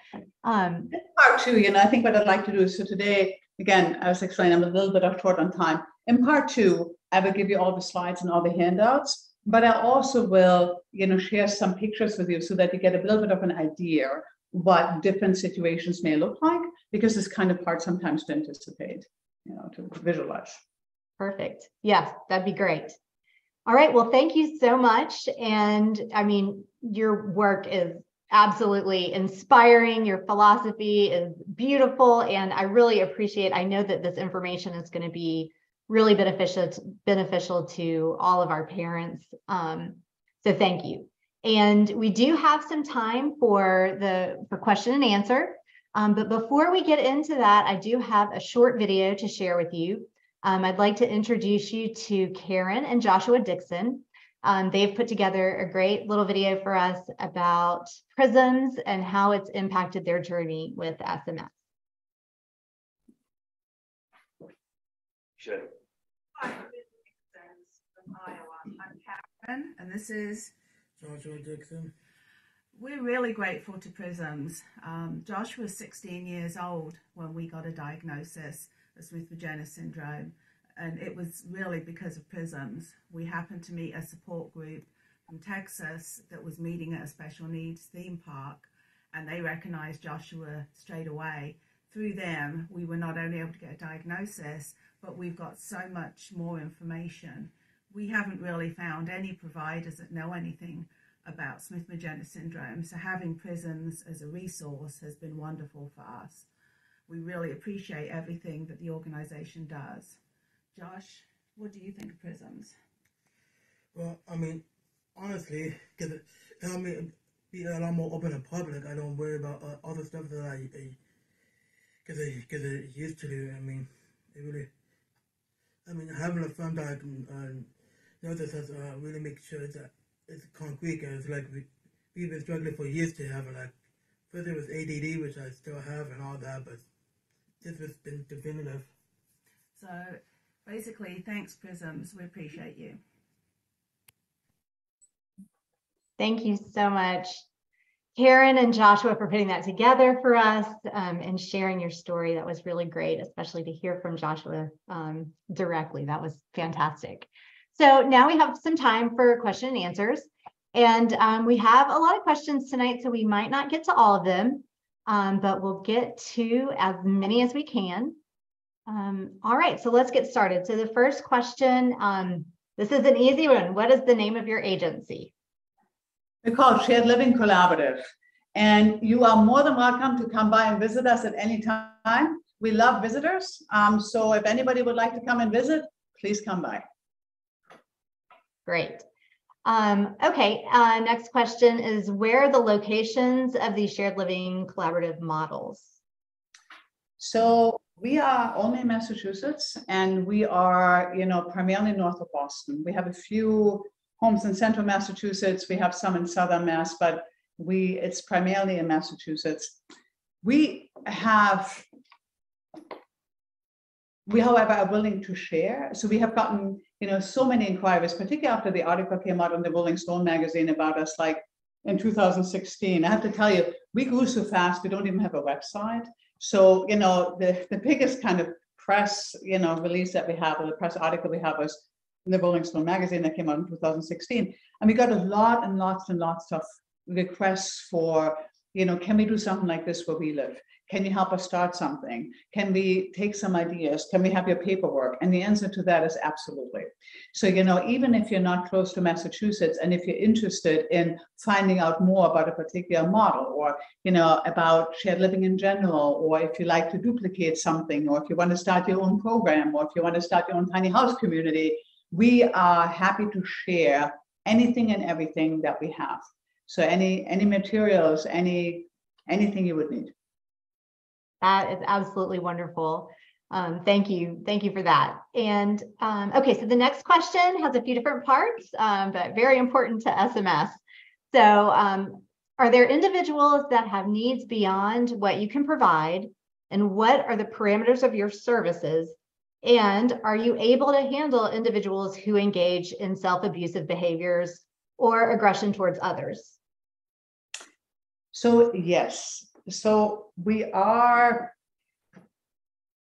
um, part two, you know, I think what I'd like to do is so today, again, I was explaining, I'm a little bit off short on time. In part two, I will give you all the slides and all the handouts, but I also will, you know, share some pictures with you so that you get a little bit of an idea what different situations may look like because it's kind of hard sometimes to anticipate, you know, to visualize. Perfect. Yes, that'd be great. All right. Well, thank you so much. And I mean, your work is absolutely inspiring. Your philosophy is beautiful. And I really appreciate, I know that this information is going to be really beneficial, beneficial to all of our parents. Um, so thank you. And we do have some time for the for question and answer. Um, but before we get into that, I do have a short video to share with you. Um, I'd like to introduce you to Karen and Joshua Dixon. Um, they've put together a great little video for us about prisms and how it's impacted their journey with SMS. Sure. Hi, from Iowa. I'm Karen, and this is Joshua Dixon. We're really grateful to Prisms. Um, Josh was 16 years old when we got a diagnosis of Smith-Magenis syndrome, and it was really because of Prisms. We happened to meet a support group from Texas that was meeting at a special needs theme park, and they recognized Joshua straight away. Through them, we were not only able to get a diagnosis, but we've got so much more information we haven't really found any providers that know anything about Smith-Magenis syndrome. So having PRISMS as a resource has been wonderful for us. We really appreciate everything that the organisation does. Josh, what do you think of PRISMS? Well, I mean, honestly, because it helped me be a lot more open and public. I don't worry about uh, other stuff that I, I because I because I used to do. I mean, it really. I mean, having a fun back and notice has uh, really make sure that it's concrete. And it's like we we've been struggling for years to have it. Like first it was ADD, which I still have, and all that, but this has been definitive. So basically, thanks, Prisms. We appreciate you. Thank you so much, Karen and Joshua, for putting that together for us um, and sharing your story. That was really great, especially to hear from Joshua um, directly. That was fantastic. So now we have some time for question and answers. And um, we have a lot of questions tonight, so we might not get to all of them, um, but we'll get to as many as we can. Um, all right, so let's get started. So the first question, um, this is an easy one. What is the name of your agency? We're called Shared Living Collaborative. And you are more than welcome to come by and visit us at any time. We love visitors. Um, so if anybody would like to come and visit, please come by. Great. Um, okay, uh, next question is where are the locations of these shared living collaborative models? So we are only in Massachusetts and we are, you know, primarily north of Boston. We have a few homes in central Massachusetts. We have some in southern Mass, but we it's primarily in Massachusetts. We have we, however, are willing to share. So we have gotten, you know, so many inquiries, particularly after the article came out in the Rolling Stone magazine about us, like in 2016. I have to tell you, we grew so fast, we don't even have a website. So, you know, the, the biggest kind of press, you know, release that we have, or the press article we have was in the Rolling Stone magazine that came out in 2016. And we got a lot and lots and lots of requests for, you know, can we do something like this where we live? Can you help us start something? Can we take some ideas? Can we have your paperwork? And the answer to that is absolutely. So, you know, even if you're not close to Massachusetts and if you're interested in finding out more about a particular model or, you know, about shared living in general, or if you like to duplicate something, or if you want to start your own program, or if you want to start your own tiny house community, we are happy to share anything and everything that we have. So any any materials, any anything you would need. That is absolutely wonderful. Um, thank you. Thank you for that. And um, okay, so the next question has a few different parts, um, but very important to SMS. So um, are there individuals that have needs beyond what you can provide? And what are the parameters of your services? And are you able to handle individuals who engage in self-abusive behaviors or aggression towards others? So yes, so we are,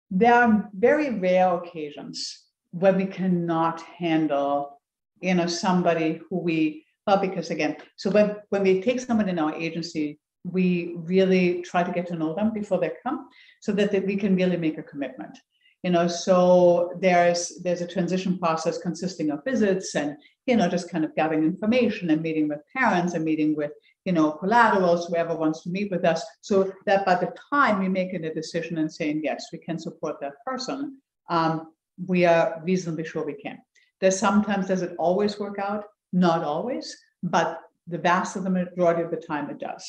there are very rare occasions when we cannot handle, you know, somebody who we, well, because again, so when, when we take someone in our agency, we really try to get to know them before they come so that, that we can really make a commitment you know so there's there's a transition process consisting of visits and you know just kind of gathering information and meeting with parents and meeting with you know, collaterals, whoever wants to meet with us, so that by the time we're making a decision and saying, yes, we can support that person, um, we are reasonably sure we can. There's sometimes, does it always work out? Not always, but the vast of the majority of the time it does.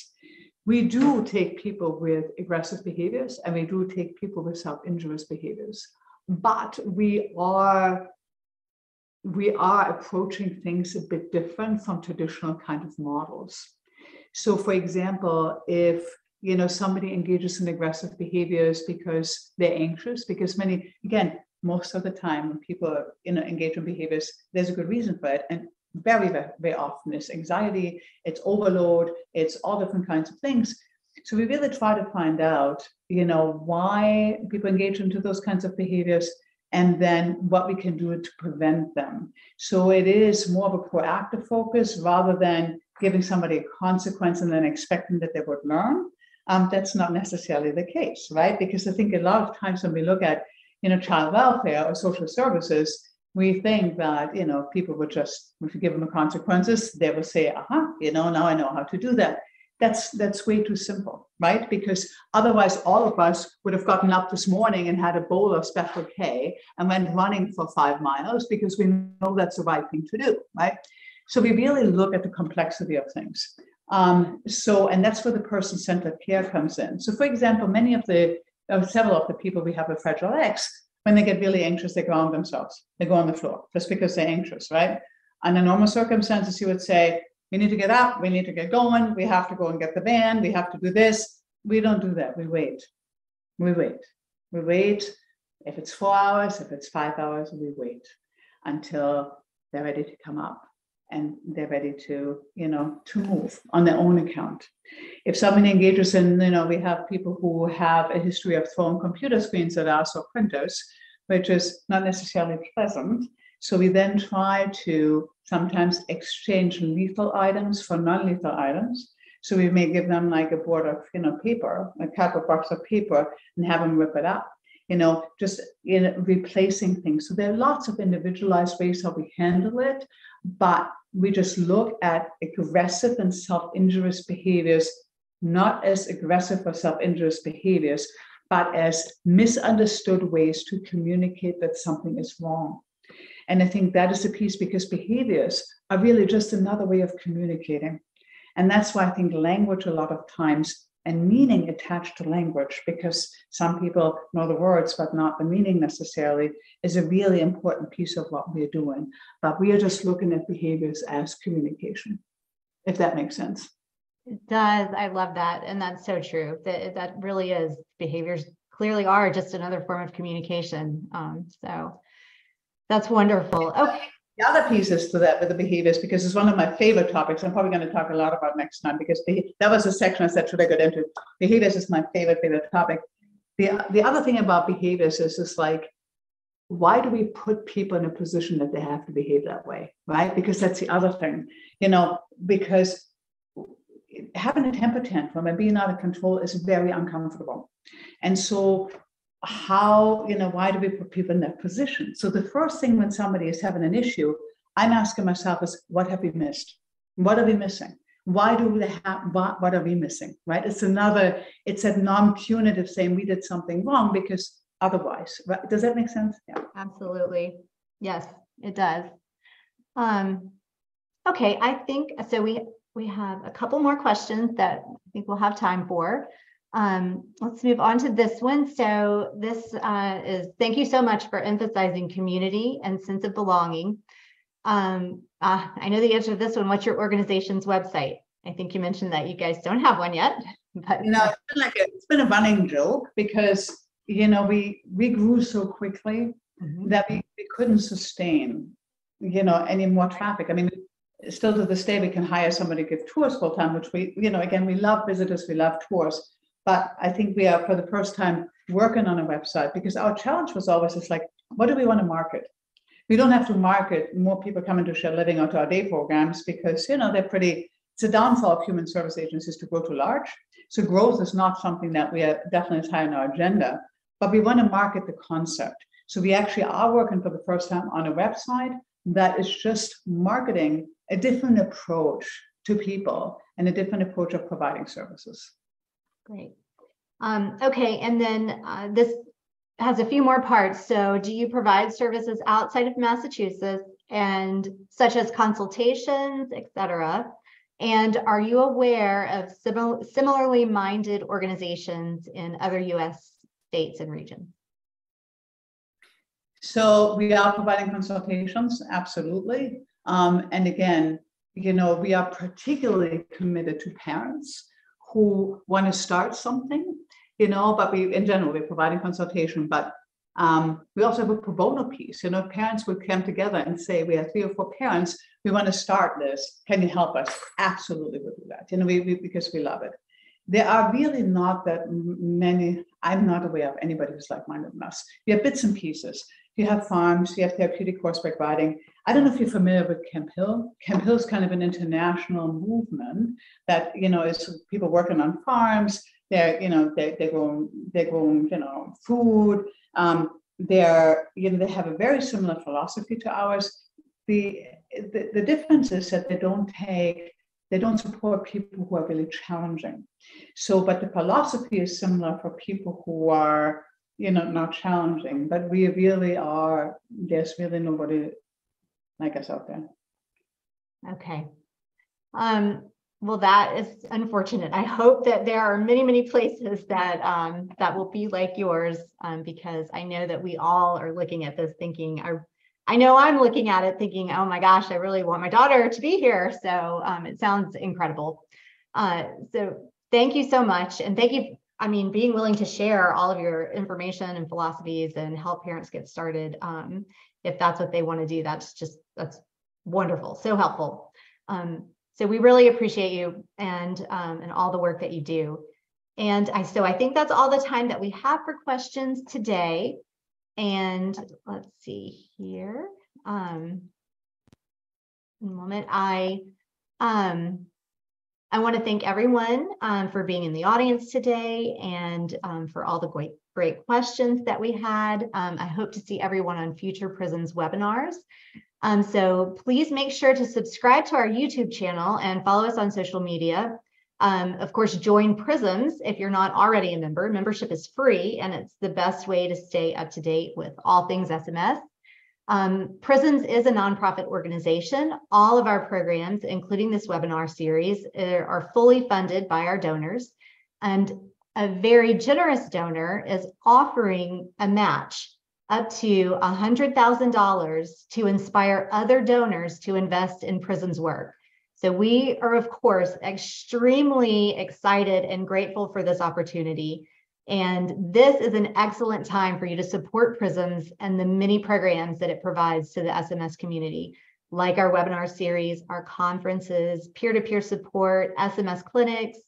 We do take people with aggressive behaviors and we do take people with self-injurious behaviors, but we are we are approaching things a bit different from traditional kind of models. So, for example, if you know somebody engages in aggressive behaviors because they're anxious, because many again most of the time when people you know engage in behaviors, there's a good reason for it, and very very, very often it's anxiety, it's overload, it's all different kinds of things. So we really try to find out, you know, why people engage into those kinds of behaviors and then what we can do to prevent them. So it is more of a proactive focus rather than giving somebody a consequence and then expecting that they would learn. Um, that's not necessarily the case, right? Because I think a lot of times when we look at, you know, child welfare or social services, we think that, you know, people would just, if you give them the consequences, they will say, aha, you know, now I know how to do that. That's that's way too simple, right? Because otherwise all of us would have gotten up this morning and had a bowl of special K and went running for five miles because we know that's the right thing to do, right? So we really look at the complexity of things. Um, so, and that's where the person-centered care comes in. So, for example, many of the uh, several of the people we have with Fragile X, when they get really anxious, they ground themselves. They go on the floor just because they're anxious, right? Under normal circumstances, you would say, we need to get up, we need to get going, we have to go and get the van, we have to do this. We don't do that. We wait. We wait. We wait. If it's four hours, if it's five hours, we wait until they're ready to come up and they're ready to, you know, to move on their own account. If somebody engages in, you know, we have people who have a history of throwing computer screens at us or printers, which is not necessarily pleasant. So we then try to sometimes exchange lethal items for non-lethal items. So we may give them like a board of, you know, paper, a cardboard box of paper, and have them rip it up. You know, just you know, replacing things. So there are lots of individualized ways how we handle it, but we just look at aggressive and self-injurious behaviors, not as aggressive or self-injurious behaviors, but as misunderstood ways to communicate that something is wrong. And I think that is a piece because behaviors are really just another way of communicating. And that's why I think language a lot of times and meaning attached to language, because some people know the words but not the meaning necessarily, is a really important piece of what we're doing. But we are just looking at behaviors as communication, if that makes sense. It does. I love that. And that's so true. That that really is behaviors clearly are just another form of communication. Um, so that's wonderful. Okay. The other pieces to that with the behaviors, because it's one of my favorite topics, I'm probably going to talk a lot about next time because the, that was a section I said, should I get into? Behaviors is my favorite, favorite topic. The, the other thing about behaviors is just like, why do we put people in a position that they have to behave that way? Right? Because that's the other thing, you know, because having a temper tantrum and being out of control is very uncomfortable. And so how, you know, why do we put people in that position? So the first thing when somebody is having an issue, I'm asking myself is, what have we missed? What are we missing? Why do we have, what, what are we missing, right? It's another, it's a non-punitive saying we did something wrong because otherwise, right? Does that make sense? Yeah. Absolutely. Yes, it does. Um, okay, I think, so we, we have a couple more questions that I think we'll have time for. Um, let's move on to this one. So this uh, is, thank you so much for emphasizing community and sense of belonging. Um, uh, I know the answer to this one. What's your organization's website? I think you mentioned that you guys don't have one yet, but know, it's been like a, it's been a running joke because you know we we grew so quickly mm-hmm. that we, we couldn't sustain you know any more traffic. I mean, still to this day we can hire somebody to give tours full time, which we you know again we love visitors, we love tours, but I think we are for the first time working on a website because our challenge was always just like, what do we want to market? We don't have to market more people coming to share living or to our day programs because you know they're pretty. It's a downfall of human service agencies to grow too large. So growth is not something that we are definitely high on our agenda, but we want to market the concept. So we actually are working for the first time on a website that is just marketing a different approach to people and a different approach of providing services. Great. Um, okay, and then uh, this has a few more parts. So do you provide services outside of Massachusetts and such as consultations, et cetera? And are you aware of simil similarly minded organizations in other US states and regions? So we are providing consultations, absolutely. Um, and again, you know, we are particularly committed to parents who want to start something, you know, but we, in general, we're providing consultation, but um, we also have a pro bono piece. You know, parents would come together and say, we have three or four parents, we want to start this. Can you help us? Absolutely, we'll do that. You know, we, we because we love it. There are really not that many. I'm not aware of anybody who's like-minded in us. We have bits and pieces. You have farms. You have therapeutic horseback riding. I don't know if you're familiar with Camphill. Camp Hill is kind of an international movement that you know is people working on farms. They're you know they they grow they grow you know food. Um, they're you know they have a very similar philosophy to ours. The, the the difference is that they don't take they don't support people who are really challenging. So, but the philosophy is similar for people who are you know not challenging. But we really are. There's really nobody like us out there. Okay. Um, Well, that is unfortunate. I hope that there are many, many places that um, that will be like yours, um, because I know that we all are looking at this thinking, I, I know I'm looking at it thinking, oh my gosh, I really want my daughter to be here. So um, it sounds incredible. Uh, so thank you so much, and thank you. I mean, being willing to share all of your information and philosophies and help parents get started. Um, if that's what they want to do, that's just that's wonderful, so helpful. Um, so we really appreciate you and um, and all the work that you do. And I so I think that's all the time that we have for questions today. And let's see here. Um, moment. I um, I want to thank everyone um, for being in the audience today and um, for all the great great questions that we had. Um, I hope to see everyone on future Prisms webinars. Um, so please make sure to subscribe to our YouTube channel and follow us on social media. Um, of course, join Prisms if you're not already a member. Membership is free and it's the best way to stay up to date with all things SMS. Um, Prisms is a nonprofit organization. All of our programs, including this webinar series, are fully funded by our donors. And a very generous donor is offering a match up to $100,000 to inspire other donors to invest in Prisms work. So we are, of course, extremely excited and grateful for this opportunity. And this is an excellent time for you to support Prisms and the many programs that it provides to the SMS community, like our webinar series, our conferences, peer-to-peer support, SMS clinics,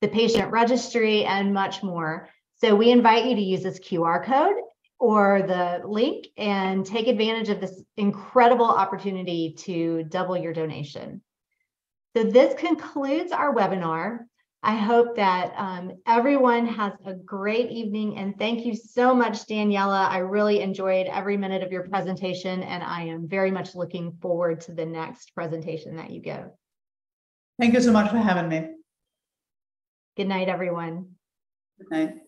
the patient registry, and much more. So we invite you to use this QR code or the link and take advantage of this incredible opportunity to double your donation. So this concludes our webinar. I hope that um, everyone has a great evening and thank you so much, Daniela. I really enjoyed every minute of your presentation and I am very much looking forward to the next presentation that you give. Thank you so much for having me. Good night, everyone. Good night.